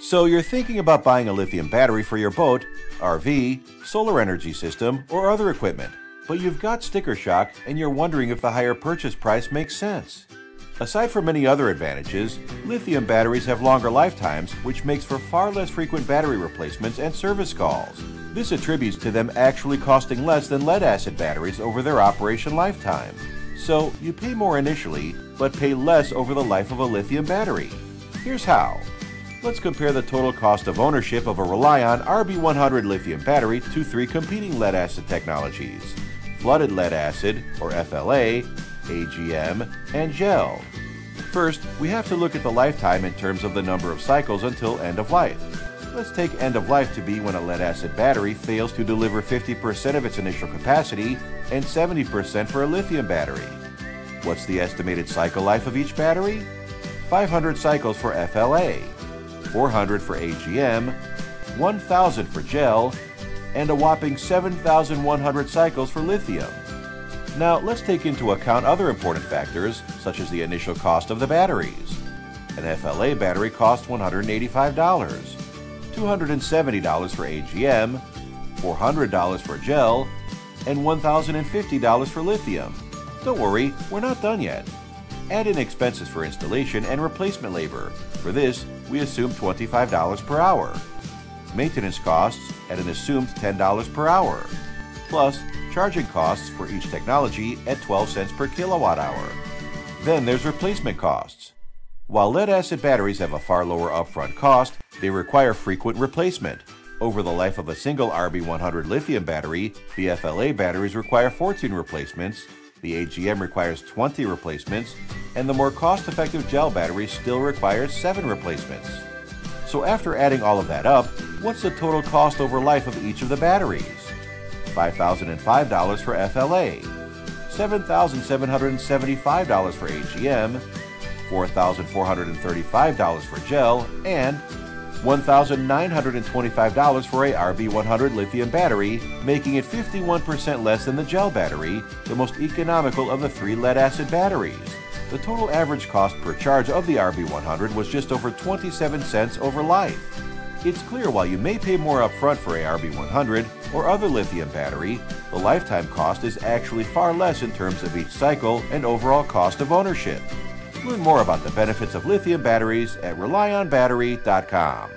So you're thinking about buying a lithium battery for your boat, RV, solar energy system, or other equipment, but you've got sticker shock and you're wondering if the higher purchase price makes sense. Aside from many other advantages, lithium batteries have longer lifetimes, which makes for far less frequent battery replacements and service calls. This attributes to them actually costing less than lead acid batteries over their operation lifetime. So you pay more initially, but pay less over the life of a lithium battery. Here's how. Let's compare the total cost of ownership of a Relion RB100 lithium battery to three competing lead acid technologies flooded lead acid, or FLA, AGM, and gel. First, we have to look at the lifetime in terms of the number of cycles until end of life. Let's take end of life to be when a lead acid battery fails to deliver 50% of its initial capacity and 70% for a lithium battery. What's the estimated cycle life of each battery? 500 cycles for FLA, 400 for AGM, 1000 for gel, and a whopping 7,100 cycles for lithium. Now, let's take into account other important factors, such as the initial cost of the batteries. An FLA battery costs $185, $270 for AGM, $400 for gel, and $1,050 for lithium. Don't worry, we're not done yet. Add in expenses for installation and replacement labor. For this, we assume $25 per hour. Maintenance costs at an assumed $10 per hour. Plus, charging costs for each technology at 12 cents per kilowatt hour. Then there's replacement costs. While lead acid batteries have a far lower upfront cost, they require frequent replacement. Over the life of a single RB100 lithium battery, the FLA batteries require 14 replacements, the AGM requires 20 replacements, and the more cost-effective gel battery still requires 7 replacements. So after adding all of that up, what's the total cost over life of each of the batteries? $5,005 for FLA, $7,775 for AGM, $4,435 for gel, and $1,925 for a RB100 lithium battery, making it 51% less than the gel battery, the most economical of the three lead acid batteries. The total average cost per charge of the RB100 was just over 27 cents over life. It's clear while you may pay more upfront for a RB100 or other lithium battery, the lifetime cost is actually far less in terms of each cycle and overall cost of ownership. Learn more about the benefits of lithium batteries at RelionBattery.com.